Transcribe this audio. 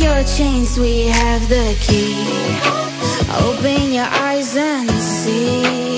Your chains, we have the key. Open your eyes and see.